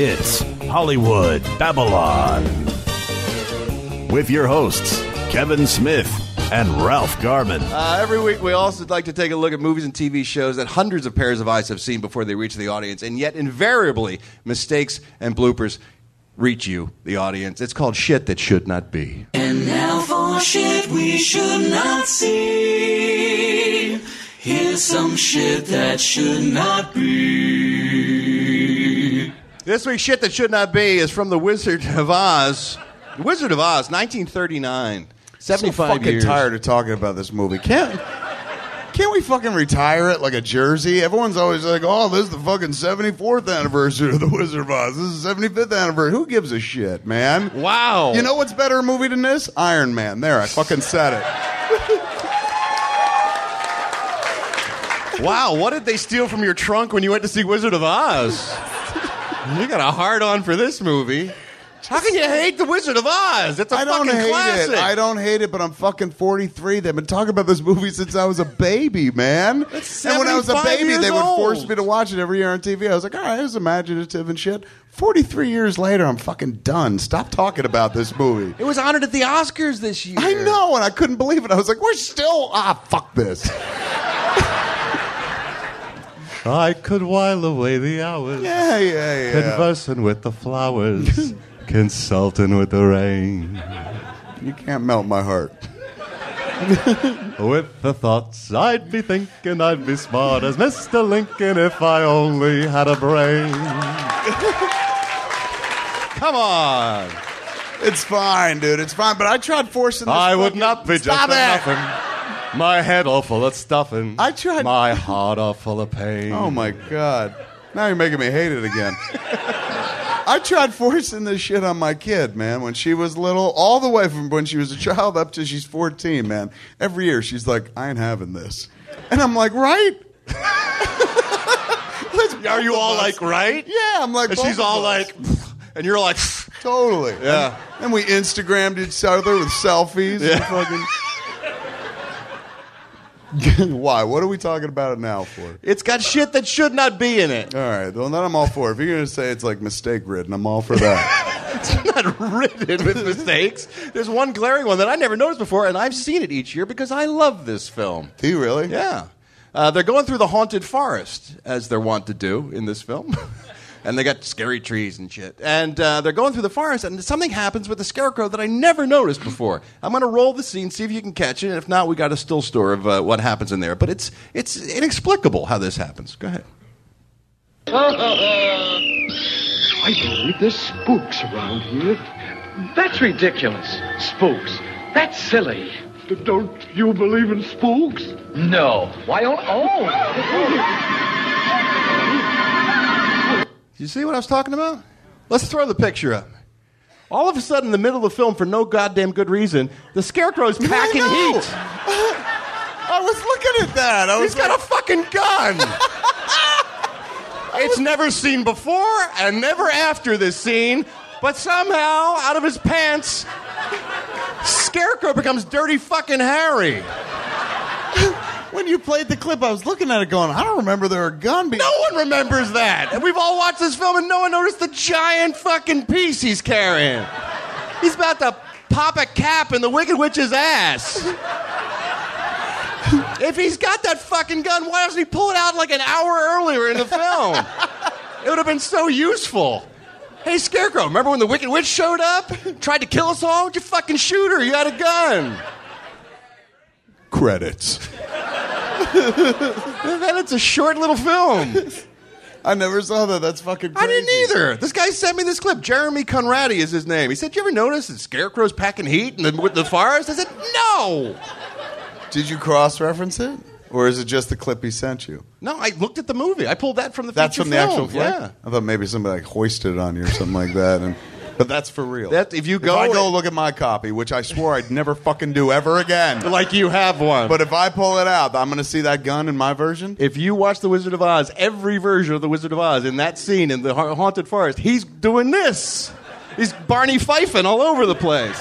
It's Hollywood Babble-On. With your hosts, Kevin Smith and Ralph Garman. Uh, every week, we also like to take a look at movies and TV shows that hundreds of pairs of eyes have seen before they reach the audience, and yet invariably, mistakes and bloopers reach you, the audience. It's called shit that should not be. And now for shit we should not see. Here's some shit that should not be. This week's shit that should not be is from The Wizard of Oz. The Wizard of Oz, 1939. 75 so fucking years. tired of talking about this movie. Can't can't we fucking retire it like a jersey? Everyone's always like, "Oh, this is the fucking 74th anniversary of The Wizard of Oz. This is the 75th anniversary." Who gives a shit, man? Wow. You know what's better a movie than this? Iron Man. There, I fucking said it. Wow, what did they steal from your trunk when you went to see Wizard of Oz? You got a hard on for this movie. How can you hate the Wizard of Oz? It's a I don't fucking hate classic. it. I don't hate it, but I'm fucking 43. They've been talking about this movie since I was a baby, man. That's and when I was a baby, they would force me to watch it every year on TV. I was like, all right, it's imaginative and shit. 43 years later, I'm fucking done. Stop talking about this movie. It was honored at the Oscars this year. I know, and I couldn't believe it. I was like, we're still ah, fuck this. I could while away the hours, Yeah, yeah, yeah. conversing with the flowers, consulting with the rain, You can't melt my heart. with the thoughts I'd be thinking I'd be smart as Mr. Lincoln if I only had a brain. Come on. It's fine, dude. It's fine. But I tried forcing. This I would fucking- not be just Stop a it. nothing. My head all full of stuffing. I tried- My heart all full of pain. Oh my god! Now you're making me hate it again. I tried forcing this shit on my kid, man, when she was little, all the way from when she was a child up to she's 14, man. Every year she's like, I ain't having this. And I'm like, right? Are you all like, right? Yeah, I'm like, And both she's of all us. like, and you're like, totally. Yeah. And, and we Instagrammed each other with selfies. And fucking... Why? What are we talking about it now for? It's got shit that should not be in it. All right, well, then I'm all for it. If you're going to say it's like mistake ridden, I'm all for that. It's not written with mistakes. There's one glaring one that I never noticed before, and I've seen it each year because I love this film. Do you really? Yeah. Uh, they're going through the haunted forest, as they're wont to do in this film. and they got scary trees and shit. And uh, they're going through the forest, and something happens with the scarecrow that I never noticed before. I'm going to roll the scene, see if you can catch it. And if not, we got a still store of uh, what happens in there. But it's, it's inexplicable how this happens. Go ahead. I believe there's spooks around here. That's ridiculous. Spooks. That's silly. D- Don't you believe in spooks? No. Why? Oh. oh. You see what I was talking about? Let's throw the picture up. All of a sudden, in the middle of the film, for no goddamn good reason, the scarecrow's packing know. heat. I was looking at that. I was He's got a fucking gun. it's never seen before and never after this scene, but somehow, out of his pants, Scarecrow becomes Dirty fucking Harry. When you played the clip, I was looking at it going, I don't remember there a gun being. No one remembers that. And we've all watched this film and no one noticed the giant fucking piece he's carrying. He's about to pop a cap in the Wicked Witch's ass. if he's got that fucking gun, why doesn't he pull it out like an hour earlier in the film? it would have been so useful. Hey, Scarecrow, remember when the Wicked Witch showed up? Tried to kill us all? You fucking shoot her? You had a gun. Credits. And then it's a short little film. I never saw that. That's fucking I crazy. didn't either. This guy sent me this clip. Jeremy Conradi is his name. He said, "You ever notice that scarecrows packing heat in the, with the forest?" I said, "No, Did you cross reference it? Or is it just the clip he sent you? no." I looked at the movie. I pulled that from the That's feature from the film. actual flick? Yeah. I thought maybe somebody like hoisted it on you or something like that. And But that's for real. That- if you if go- I go look at my copy, which I swore I'd never fucking do ever again. Like you have one. But if I pull it out, I'm going to see that gun in my version. if you watch The Wizard of Oz, every version of The Wizard of Oz, in that scene in the ha- haunted forest, he's doing this. He's Barney Fifing all over the place.